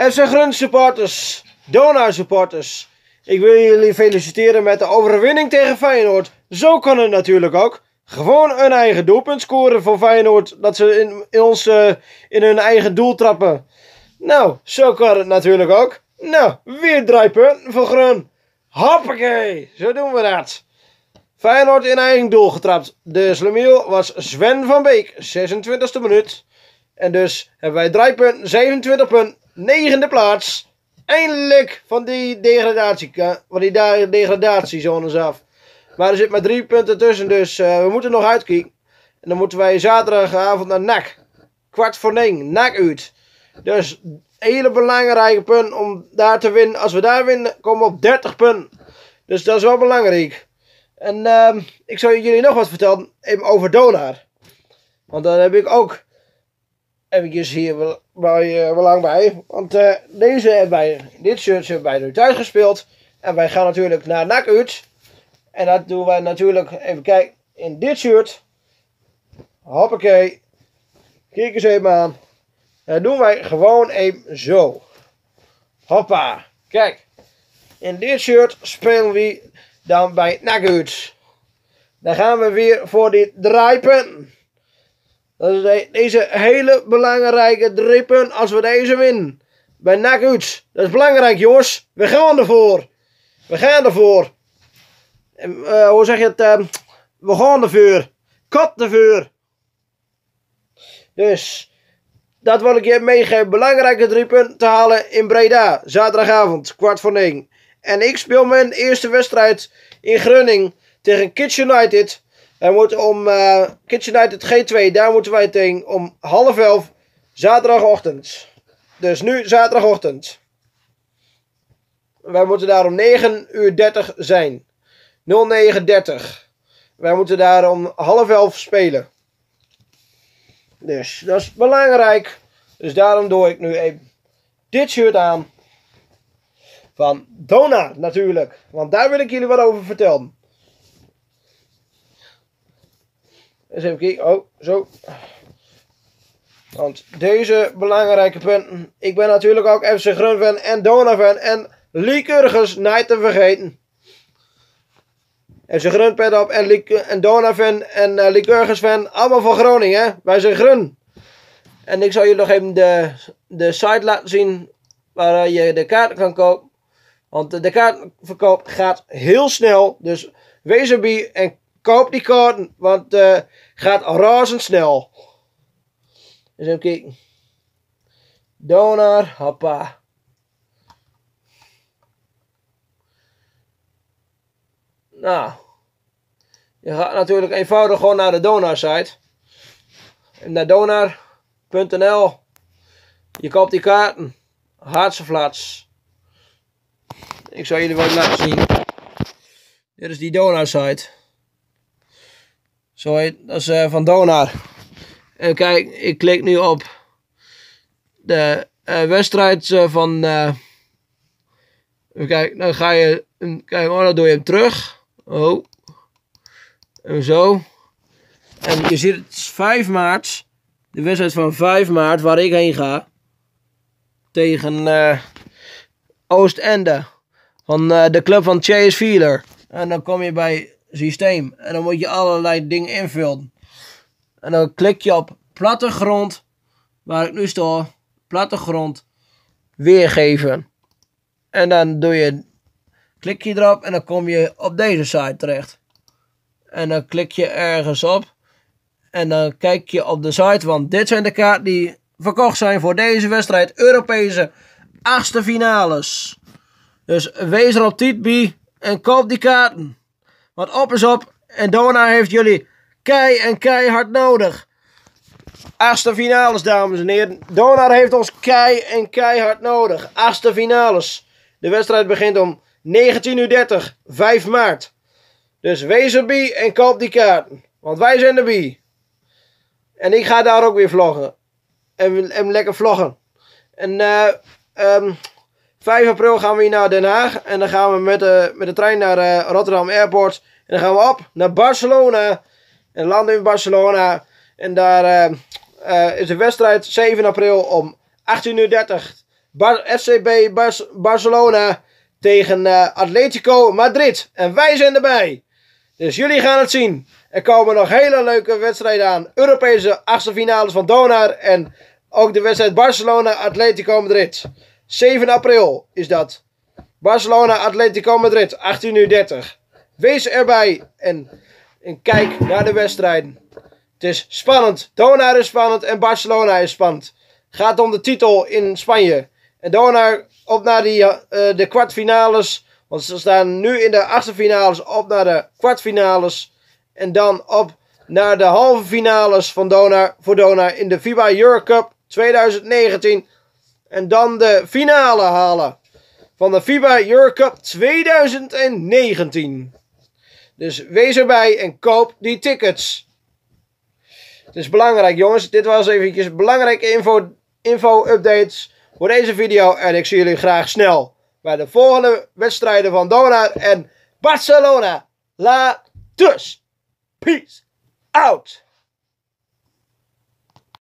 FC Grun supporters, Donar supporters. Ik wil jullie feliciteren met de overwinning tegen Feyenoord. Zo kan het natuurlijk ook. Gewoon een eigen doelpunt scoren voor Feyenoord. Dat ze in, in, ons, uh, in hun eigen doel trappen. Nou, zo kan het natuurlijk ook. Nou, weer drie punten voor Grun. Hoppakee, zo doen we dat. Feyenoord in eigen doel getrapt. De slemiel was Sven van Beek, 26e minuut. En dus hebben wij 3 punten, 27 punten, negende plaats. Eindelijk van die degradatie, van die degradatiezones af. Maar er zit maar drie punten tussen, dus uh, we moeten nog uitkijken. En dan moeten wij zaterdagavond naar NAC. Kwart voor negen, NAC uit. Dus hele belangrijke punt om daar te winnen. Als we daar winnen, komen we op 30 punten. Dus dat is wel belangrijk. En uh, ik zal jullie nog wat vertellen over Donar. Want daar heb ik ook eventjes hier wel, bij, uh, lang bij. Want uh, deze hebben wij, dit shirt hebben wij nu thuis gespeeld. En wij gaan natuurlijk naar NAC uit. En dat doen wij natuurlijk, even kijken, in dit shirt. Hoppakee. Kijk eens even aan. Dat doen wij gewoon even zo. Hoppa. Kijk. In dit shirt spelen we dan bij NAC Dan gaan we weer voor die drie Dat deze hele belangrijke drie als we deze winnen. Bij NAC Dat is belangrijk jongens. We gaan ervoor. We gaan ervoor. Uh, hoe zeg je het? Uh, we gaan ervoor. Kot ervoor. Dus, dat wil ik je meegeven. Belangrijke drie punten te halen in Breda. Zaterdagavond, kwart voor negen. En ik speel mijn eerste wedstrijd in Grunning tegen Kids United. Wij moeten om uh, Kids United G2, daar moeten wij tegen om half elf zaterdagochtend. Dus nu zaterdagochtend. Wij moeten daar om 9 uur 30 zijn. 0930. Wij moeten daar om half elf spelen. Dus dat is belangrijk. Dus daarom doe ik nu even dit shirt aan. Van Dona natuurlijk. Want daar wil ik jullie wat over vertellen. Eens even kijken. Oh, zo. Want deze belangrijke punten. Ik ben natuurlijk ook FC fan en Dona fan. En Liekurgers niet te vergeten. FC Grun pet op en, en Dona fan en uh, fan. Allemaal van Groningen. Wij zijn Grun. En ik zal jullie nog even de, de site laten zien. Waar je de kaarten kan kopen. Want de kaartverkoop gaat heel snel. Dus wees erbij en koop die kaarten. Want het uh, gaat razendsnel. Dus even kijken. Donar, hoppa. Nou. Je gaat natuurlijk eenvoudig gewoon naar de Donar site. En naar donar.nl. Je koopt die kaarten. Hartse flats. Ik zal jullie wat laten zien. Dit is die Donar Zo dat is uh, van Donar. En kijk, ik klik nu op de uh, wedstrijd van. kijk, dan ga je. Kijk, oh, dan doe je hem terug. Oh. En zo. En je ziet het is 5 maart. De wedstrijd van 5 maart waar ik heen ga. Tegen Oostende van de club van Chase Feeler. En dan kom je bij systeem. En dan moet je allerlei dingen invullen. En dan klik je op plattegrond. Waar ik nu sta. Plattegrond. Weergeven. En dan doe je. Klik je erop en dan kom je op deze site terecht. En dan klik je ergens op. En dan kijk je op de site. Want dit zijn de kaarten die verkocht zijn voor deze wedstrijd. Europese achtste finales. Dus wees er op en koop die kaarten. Want op is op en Dona heeft jullie kei en keihard nodig. Achtste finales, dames en heren. Donar heeft ons kei en keihard nodig. Achtste finales. De wedstrijd begint om 19.30 5 maart. Dus wees en koop die kaarten. Want wij zijn erbij. En ik ga daar ook weer vloggen. En, en lekker vloggen. En eh... Um, 5 april gaan we hier naar Den Haag. En dan gaan we met de, met de trein naar uh, Rotterdam Airport. En dan gaan we op naar Barcelona. En landen in Barcelona. En daar uh, uh, is de wedstrijd 7 april om 18.30 uur Bar FCB Barcelona tegen Atletico Madrid. En wij zijn erbij. Dus jullie gaan het zien. Er komen nog hele leuke wedstrijden aan. Europese achtste finales van Donar. En ook de wedstrijd Barcelona-Atletico Madrid. 7 april is dat. Barcelona-Atletico Madrid, 18 uur 30. Wees erbij en, en kijk naar de wedstrijden. Het is spannend. Donar is spannend en Barcelona is spannend. Gaat om de titel in Spanje. En Donar op naar die, uh, de kwartfinales. Want ze staan nu in de achtste finales op naar de kwartfinales. En dan op naar de halve finales van Donar, voor Donar in de FIBA Eurocup 2019. En dan de finale halen van de FIBA Eurocup 2019. Dus wees erbij en koop die tickets. Het is belangrijk jongens. Dit was eventjes belangrijke info, info updates voor deze video. En ik zie jullie graag snel bij de volgende wedstrijden van Donar en Barcelona. La dus. Peace out.